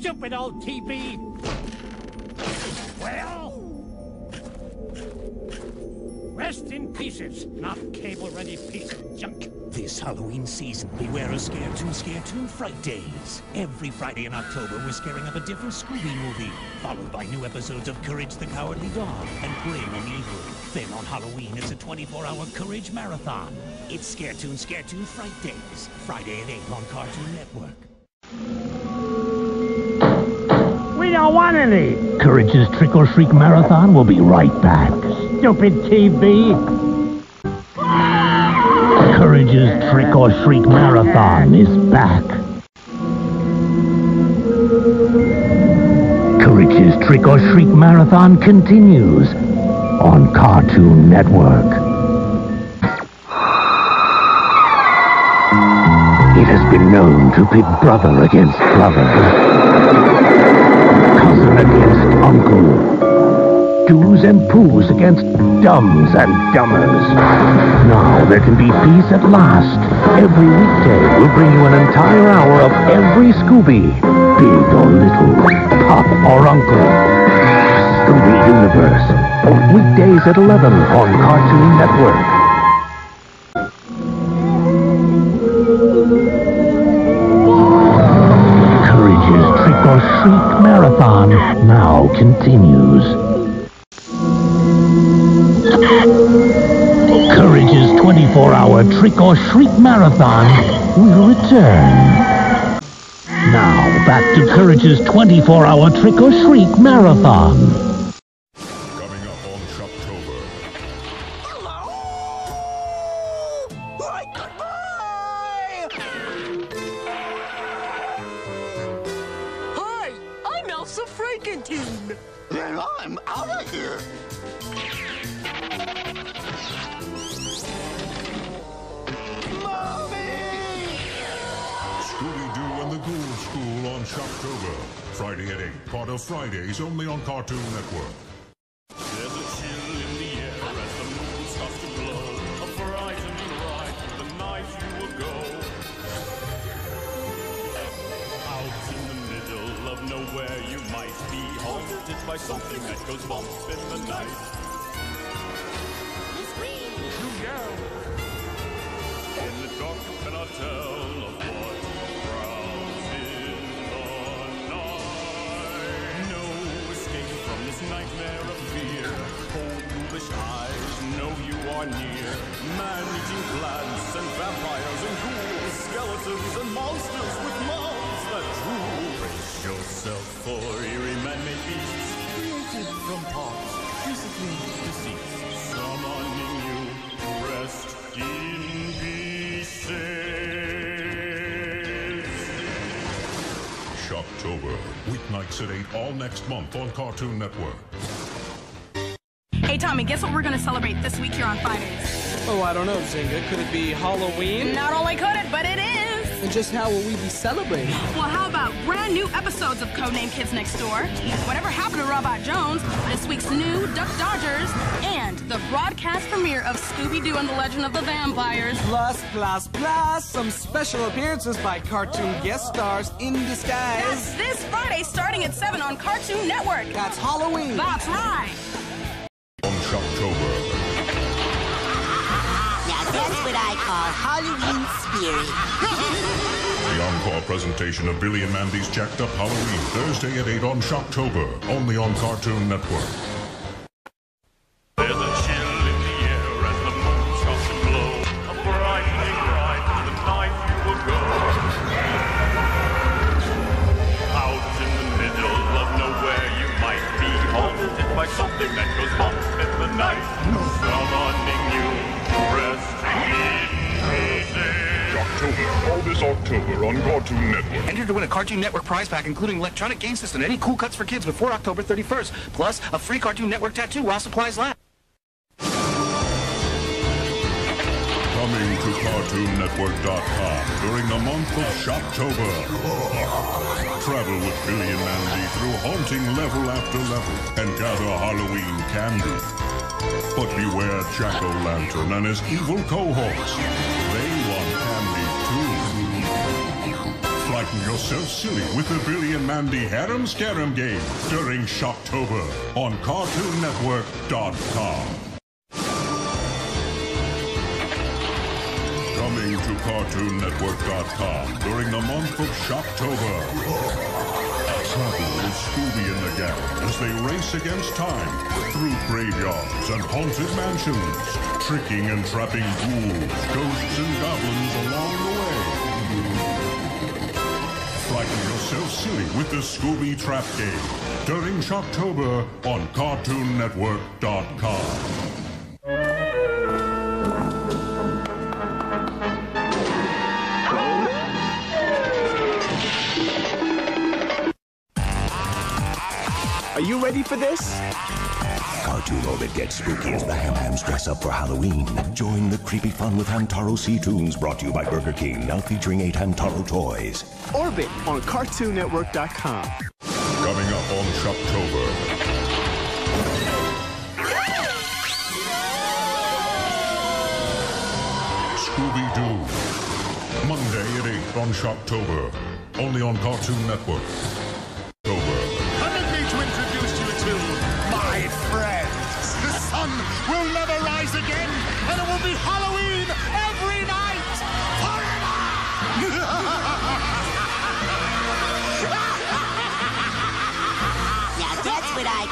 stupid old TV. Well? Rest in pieces, not cable-ready piece of junk. This Halloween season, beware of Scare Toon, Scare Toon Fright Days. Every Friday in October, we're scaring up a different Scooby movie, followed by new episodes of Courage the Cowardly Dog and Grim and Evil. Then on Halloween, it's a 24-hour Courage Marathon. It's Scare Toon, Scare Toon Fright Days, Friday at 8 on Cartoon Network. Don't want any Courage's Trick or Shriek Marathon will be right back. stupid TV. Courage's Trick or Shriek Marathon is back. Courage's Trick or Shriek Marathon continues on Cartoon Network. It has been known to pit brother against brother, against uncle, do's and poos against dumbs and dummers. Now there can be peace at last. Every weekday we'll bring you an entire hour of every Scooby, big or little, pop or uncle. Scooby Universe. Weekdays at 11 on Cartoon Network. Now continues. Courage's 24-hour Trick or Shriek Marathon will return. Now, back to Courage's 24-hour Trick or Shriek Marathon. Elsa Then I'm out of here. Scooby-Doo and the Ghoul School on Shocktober. Friday at 8. Part of Fridays only on Cartoon Network. Nightmare of fear. Cold, ghoulish eyes know you are near. Man-eating plants and vampires and ghouls, skeletons and monsters with mouths that drool. Brace yourself for eerie man-made beasts created from parts Shocktober. Weeknights at 8 all next month on Cartoon Network. Hey, Tommy, guess what we're gonna celebrate this week here on Fridays? Oh, I don't know, Nzinga. Could it be Halloween? Not only could it, but it is! And just how will we be celebrating? Well, how about brand new episodes of Codename Kids Next Door? Whatever happened to Robot Jones? This week's new Duck Dodgers? And the broadcast premiere of Scooby Doo and the Legend of the Vampires. Plus, plus, plus, some special appearances by cartoon guest stars in disguise. That's this Friday starting at 7 on Cartoon Network. That's Halloween. That's right! That's what I call Halloween spirit. The encore presentation of Billy and Mandy's Jacked Up Halloween. Thursday at 8 on Shocktober. Only on Cartoon Network. Prize pack, including electronic game system any cool cuts for kids before October 31st. Plus, a free Cartoon Network tattoo while supplies last. Coming to CartoonNetwork.com during the month of Shocktober. Travel with Billy and Mandy through haunting level after level and gather Halloween candy. But beware Jack-O-Lantern and his evil cohorts. They too. Yourself silly with the Billy and Mandy Harem Scarum game during Shocktober on CartoonNetwork.com. Coming to CartoonNetwork.com during the month of Shocktober. Travel with Scooby and the gang as they race against time through graveyards and haunted mansions, tricking and trapping ghouls, ghosts, and goblins along silly with the Scooby Trap Game during Shocktober on CartoonNetwork.com. Are you ready for this? Cartoon Orbit gets spooky as the Ham Hams dress up for Halloween. Join the creepy fun with Hamtaro Sea Tunes brought to you by Burger King, now featuring eight Hamtaro toys. Orbit on CartoonNetwork.com. Coming up on Shocktober. Scooby-Doo. Monday at 8 on Shocktober. Only on Cartoon Network.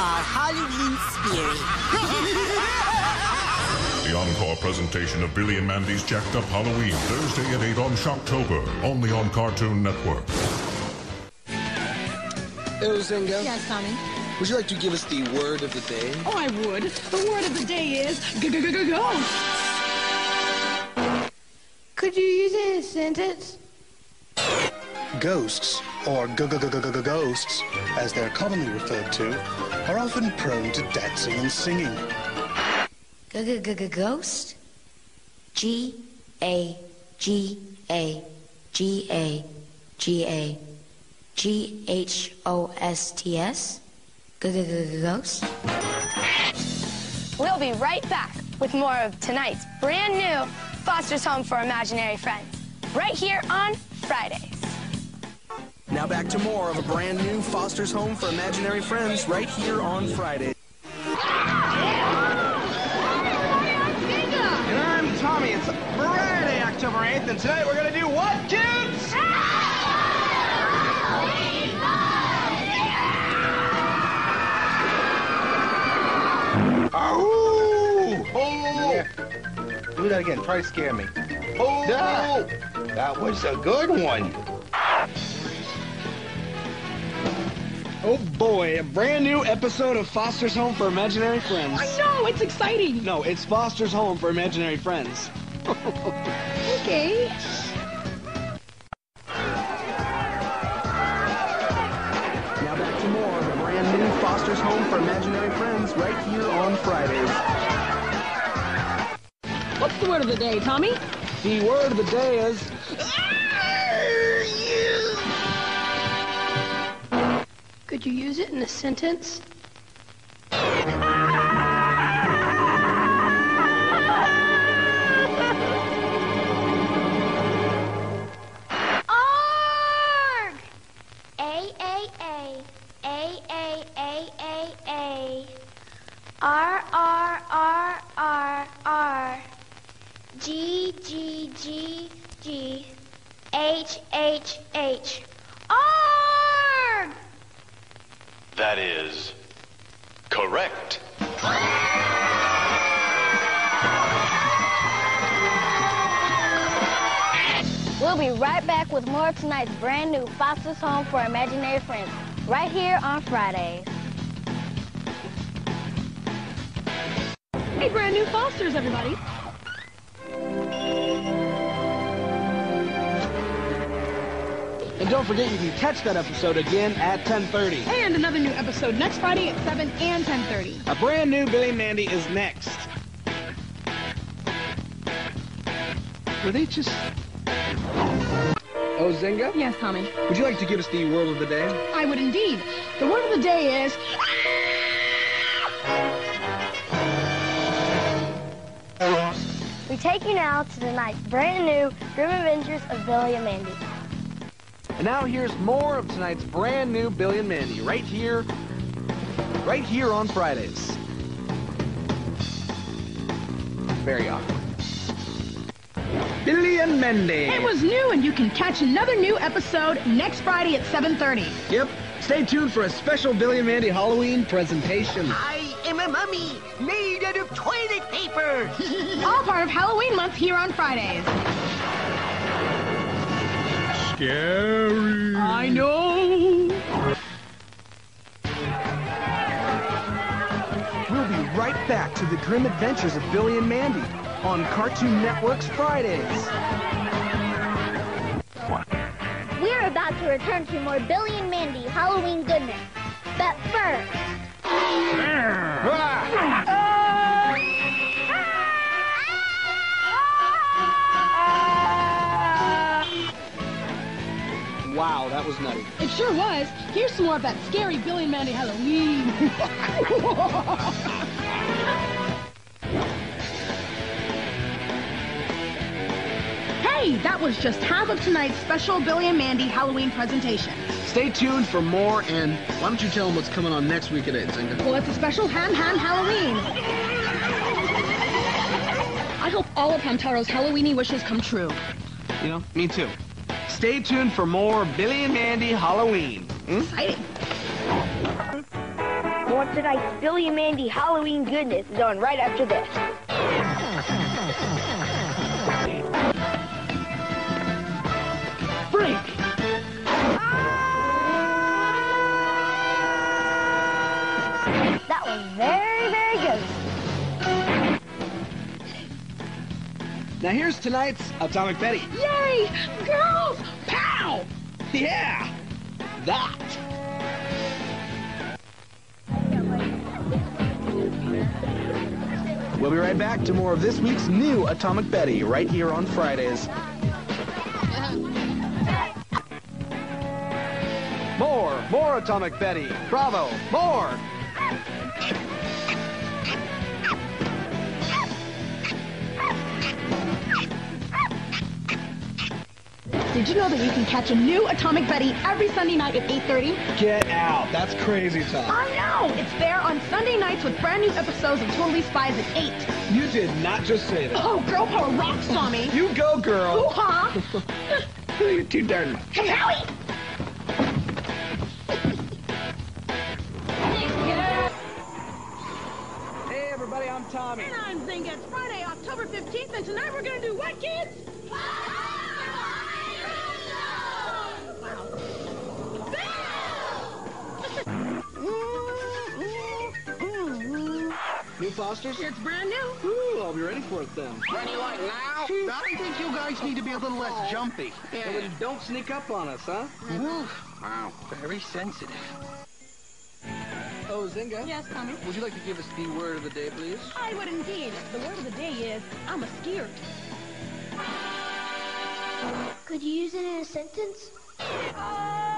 That's what I call Halloween spirit. The encore presentation of Billy and Mandy's Jacked Up Halloween, Thursday at 8 on Shocktober. Only on Cartoon Network. Hello, Nzinga. Yes, Tommy. Would you like to give us the word of the day? Oh, I would. The word of the day is ghosts. Could you use it in a sentence? Ghosts, or g-g-g-g-ghosts, as they're commonly referred to, are often prone to dancing and singing. Ghost? G A G A G A G A G H O S T S? Ghost? We'll be right back with more of tonight's brand new Foster's Home for Imaginary Friends, right here on Fridays. Now back to more of a brand new Foster's Home for Imaginary Friends right here on Friday. And I'm Tommy. It's Friday, October 8th, and tonight we're gonna do what, kids? Oh! Oh! Do that again. Try to scare me. Oh! That was a good one. Oh boy, a brand new episode of Foster's Home for Imaginary Friends. I know, it's exciting. No, it's Foster's Home for Imaginary Friends. Okay. Now back to more of a brand new Foster's Home for Imaginary Friends right here on Fridays. What's the word of the day, Tommy? The word of the day is Could you use it in a sentence? Be right back with more of tonight's brand new Foster's Home for Imaginary Friends, right here on Fridays. Hey, brand new Fosters, everybody. And don't forget you can catch that episode again at 10:30. And another new episode next Friday at 7 and 10.30. A brand new Billy and Mandy is next. Were they just Oh, Nzinga? Yes, Tommy. Would you like to give us the word of the day? I would indeed. The word of the day is We take you now to tonight's brand new Grim Adventures of Billy and Mandy. And now here's more of tonight's brand new Billy and Mandy right here, right here on Fridays. Very awkward. Billy and Mandy. It was new, and you can catch another new episode next Friday at 7:30. Yep. Stay tuned for a special Billy and Mandy Halloween presentation. I am a mummy made out of toilet paper. All part of Halloween month here on Fridays. Scary. I know. We'll be right back to the grim adventures of Billy and Mandy on Cartoon Network's Fridays. We're about to return to more Billy and Mandy Halloween goodness. But first. Wow, that was nutty. It sure was. Here's some more of that scary Billy and Mandy Halloween. hey, that was just half of tonight's special Billy and Mandy Halloween presentation. Stay tuned for more, and why don't you tell them what's coming on next week at 8, Nzinga? Well, it's a special Ham Ham Halloween. I hope all of Hamtaro's Halloweeny wishes come true. You know, me too. Stay tuned for more Billy and Mandy Halloween. Hmm? Exciting. More tonight's Billy and Mandy Halloween goodness is on right after this. Very, very good. Now here's tonight's Atomic Betty. Yay! Girls! Pow! Yeah! That! We'll be right back to more of this week's new Atomic Betty right here on Fridays. More, more Atomic Betty. Bravo, more! Did you know that you can catch a new Atomic Betty every Sunday night at 8.30? Get out. That's crazy talk. I know! It's there on Sunday nights with brand new episodes of Totally Spies at 8. You did not just say that. Oh, girl power rocks, Tommy! You go, girl. Hoo-ha! You're too darn much. Hey, Howie! New Fosters? It's brand new. Ooh, I'll be ready for it then. Ready like now? I think you guys need to be a little less oh. jumpy. Well, then don't sneak up on us, huh? Wow, very sensitive. Oh, Nzinga? Yes, Tommy? Would you like to give us the word of the day, please? I would indeed. The word of the day is, I'm a skier. Could you use it in a sentence? I'm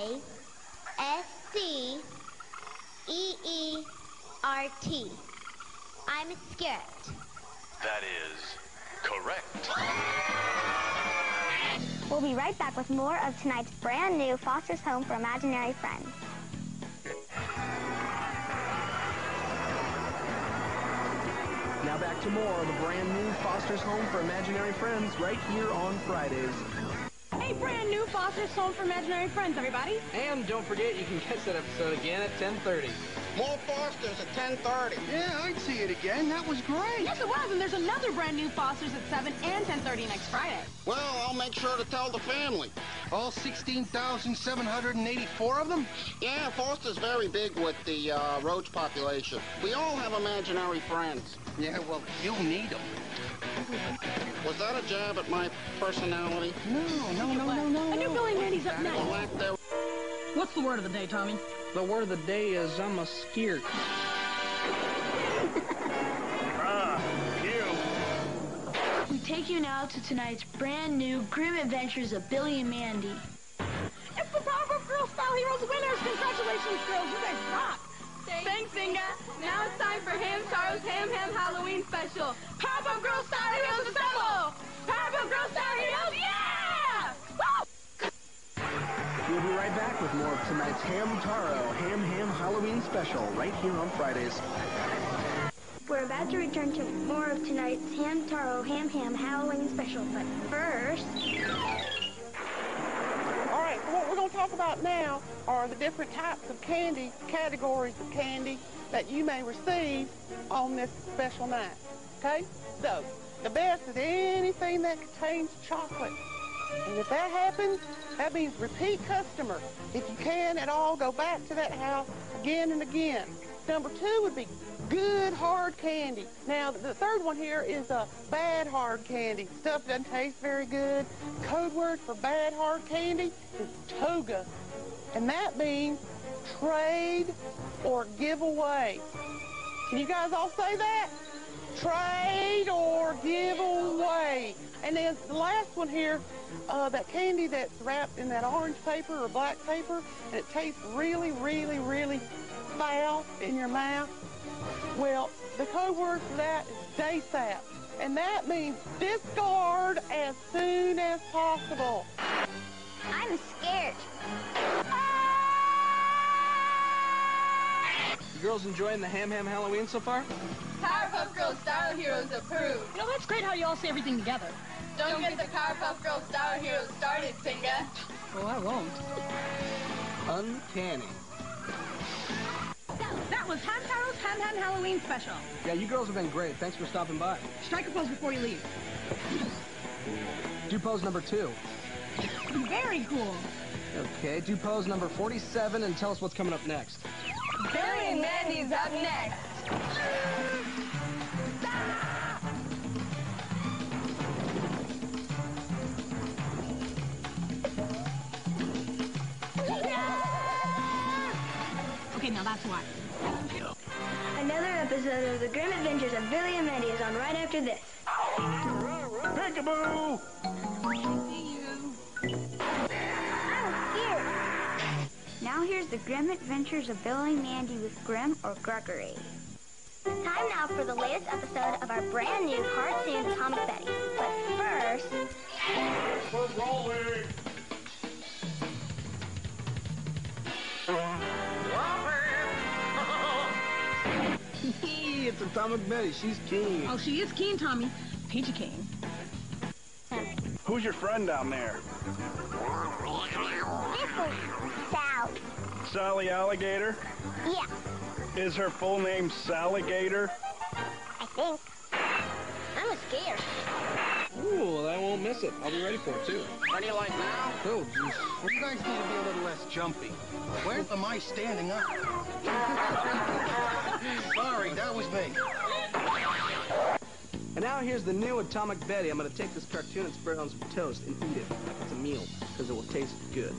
A S C E E R T. I'm a skirt. That is correct. We'll be right back with more of tonight's brand new Foster's Home for Imaginary Friends. Now back to more of the brand new Foster's Home for Imaginary Friends right here on Fridays. Hey, brand new Foster's Home for Imaginary Friends, everybody. And don't forget, you can catch that episode again at 10.30. More Fosters at 10.30. Yeah, I'd see it again. That was great. Yes, it was, and there's another brand new Foster's at 7 and 10.30 next Friday. Well, I'll make sure to tell the family. All 16,784 of them? Yeah, Foster's very big with the uh, roach population. We all have imaginary friends. Yeah, well, you need them. Was that a jab at my personality? No, no, no, no, no. A new Billy Mandy's up next. Well, like there- What's the word of the day, Tommy? The word of the day is I'm a skirt. Ah, you. We take you now to tonight's brand new Grim Adventures of Billy and Mandy. It's the Powerpuff Girls style Style Heroes winners! Congratulations, girls! You guys rock! Thanks, Nzinga. Now it's time for Ham Taro's Ham Ham Halloween special. Powerpuff Girls Style Heroes assemble! Powerpuff Girls Style Heroes, yeah! Woo! We'll be right back with more of tonight's Hamtaro Ham Ham Halloween special right here on Fridays. We're about to return to more of tonight's Hamtaro Ham Ham Halloween special, but first... What we're going to talk about now are the different types of candy, categories of candy that you may receive on this special night. Okay? So, the best is anything that contains chocolate. And if that happens, that means repeat customer. If you can at all, go back to that house again and again. Number two would be good hard candy. Now, the third one here is a bad hard candy. Stuff doesn't taste very good. Code word for bad hard candy is toga. And that means trade or give away. Can you guys all say that? Trade or give away. And then the last one here, uh, that candy that's wrapped in that orange paper or black paper, and it tastes really, really, really foul in your mouth. Well, the code word for that is day sap. And that means discard as soon as possible. I'm scared. You girls enjoying the Ham Ham Halloween so far? Powerpuff Girls Style Heroes approved. You know, that's great how you all say everything together. Don't get the Powerpuff Girls Style Heroes started, Nzinga. Oh, I won't. Uncanny. That was Hamtaro's Ham Ham Halloween special. Yeah, you girls have been great. Thanks for stopping by. Strike a pose before you leave. Do pose number two. Very cool. Okay, do pose number 47 and tell us what's coming up next. Billy and Mandy's up next. Okay, now that's why. Episode of The Grim Adventures of Billy and Mandy is on right after this. Peekaboo! Oh, now here's The Grim Adventures of Billy and Mandy with Grim or Gregory. Time now for the latest episode of our brand new cartoon Atomic Betty. But first... We're rolling! It's Atomic Betty. She's keen. Oh, she is keen, Tommy. Peachy keen. Who's your friend down there? Sal. Sally Alligator? Yeah, Is her full name Salligator? I think. I'm scared. Ooh, I won't miss it. I'll be ready for it, too. Ready like now? Oh, jeez. Well, you guys need to be a little less jumpy. Where am I standing up? And now here's the new Atomic Betty. I'm going to take this cartoon and spread it on some toast and eat it like it's a meal, because it will taste good.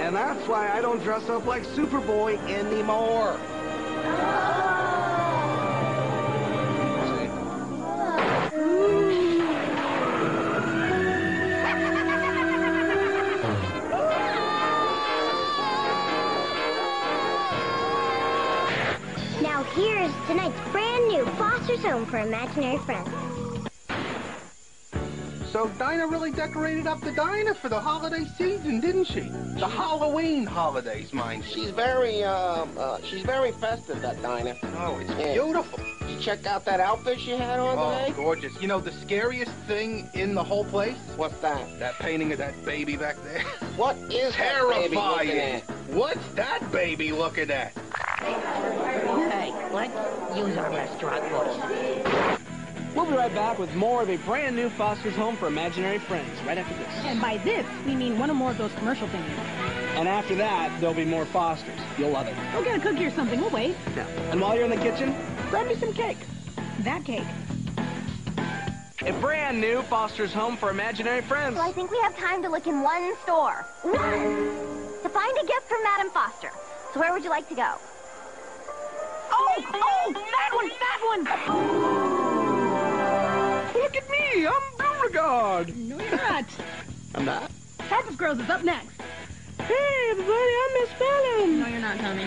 And that's why I don't dress up like Superboy anymore. Here's tonight's brand new Foster's Home for Imaginary Friends. So Dinah really decorated up the diner for the holiday season, didn't she? The Halloween holidays, mind. She's very, uh, uh, she's very festive, that Dinah. Oh, it's Yeah. beautiful. You check out that outfit she had on Oh, today? gorgeous. You know the scariest thing in the whole place? What's that? That painting of that baby back there. What is that baby looking Terrifying. at? What's that baby looking at? Hey, let's use our restaurant voice. We'll be right back with more of a brand new Foster's Home for Imaginary Friends right after this. And by this, we mean one or more of those commercial things. And after that, there'll be more Foster's. You'll love it. Go get a cookie or something. We'll wait. Yeah. And while you're in the kitchen, grab me some cake. That cake. A brand new Foster's Home for Imaginary Friends. So I think we have time to look in one store. One! To find a gift for Madam Foster. So where would you like to go? Oh, that one, that one. Look at me. I'm Beauregard. No, you're not. I'm not. Harper's Girls is up next. Hey, everybody, I'm Miss Bellum. No, you're not, Tommy.